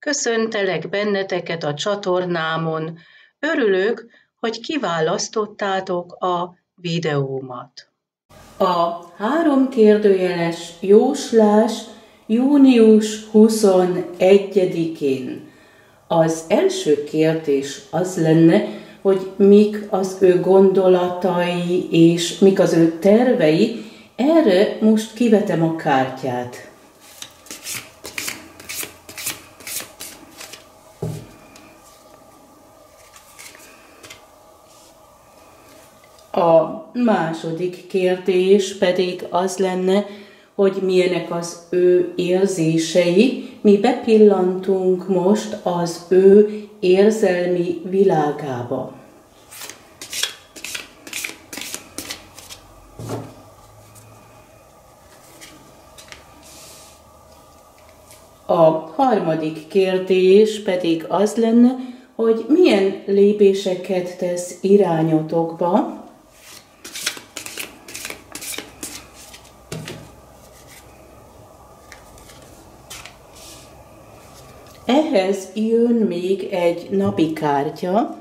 Köszöntelek benneteket a csatornámon. Örülök, hogy kiválasztottátok a videómat. A három kérdőjeles jóslás június 21-én. Az első kérdés az lenne, hogy mik az ő gondolatai és mik az ő tervei. Erre most kivetem a kártyát. A második kérdés pedig az lenne, hogy milyenek az ő érzései. Mi bepillantunk most az ő érzelmi világába. A harmadik kérdés pedig az lenne, hogy milyen lépéseket tesz irányotokba, Ehhez jön még egy napi kártya,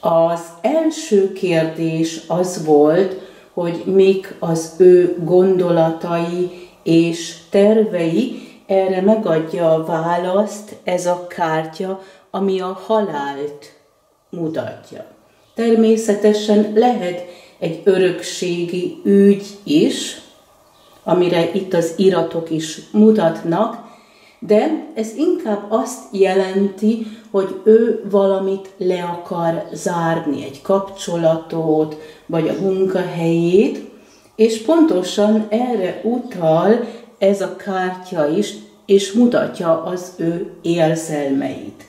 Az első kérdés az volt, hogy mik az ő gondolatai és tervei, erre megadja a választ ez a kártya, ami a halált mutatja. Természetesen lehet egy örökségi ügy is, amire itt az iratok is mutatnak, de ez inkább azt jelenti, hogy ő valamit le akar zárni, egy kapcsolatot, vagy a munkahelyét, és pontosan erre utal ez a kártya is, és mutatja az ő érzelmeit.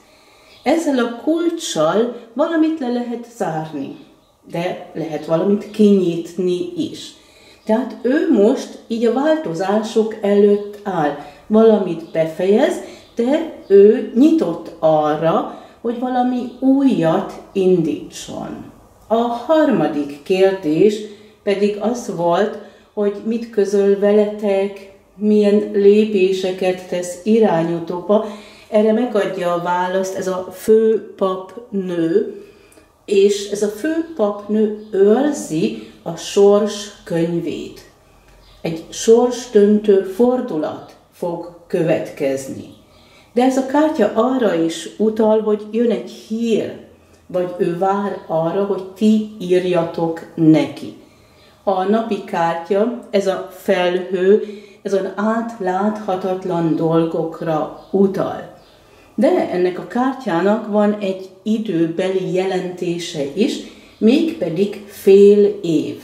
Ezzel a kulcssal valamit le lehet zárni de lehet valamit kinyitni is. Tehát ő most így a változások előtt áll, valamit befejez, de ő nyitott arra, hogy valami újat indítson. A harmadik kérdés pedig az volt, hogy mit közöl veletek, milyen lépéseket tesz irányotokba. Erre megadja a választ ez a főpap nő, és ez a főpapnő őrzi a sors könyvét. Egy sorsdöntő fordulat fog következni. De ez a kártya arra is utal, hogy jön egy hír, vagy ő vár arra, hogy ti írjatok neki. A napi kártya, ez a felhő, ez az átláthatatlan dolgokra utal. De ennek a kártyának van egy időbeli jelentése is, mégpedig fél év.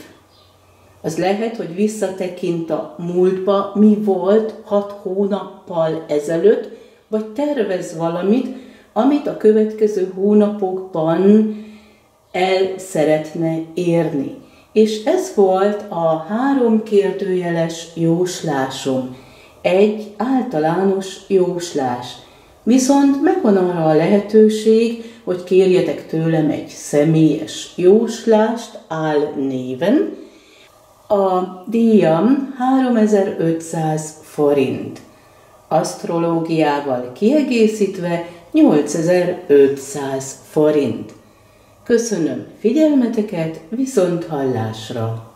Az lehet, hogy visszatekint a múltba, mi volt hat hónappal ezelőtt, vagy tervez valamit, amit a következő hónapokban el szeretne érni. És ez volt a három kérdőjeles jóslásom. Egy általános jóslás – Viszont megvan arra a lehetőség, hogy kérjetek tőlem egy személyes jóslást áll néven. A díjam 3500 forint. Asztrológiával kiegészítve 8500 forint. Köszönöm figyelmeteket, viszont hallásra!